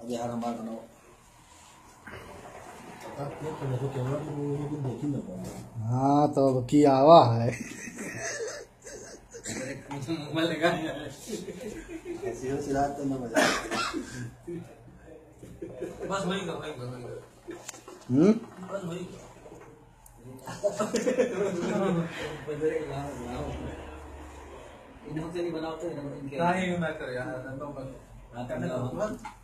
अब यार हमारा बनाओ। आपने तो हाँ तो अब की आवा है। हो? तो ना मज़ा बस वही का वही का वही का हम्म? बस वही नहीं बनाओ तो नहीं मैं कर यार हाँ, करना होगा।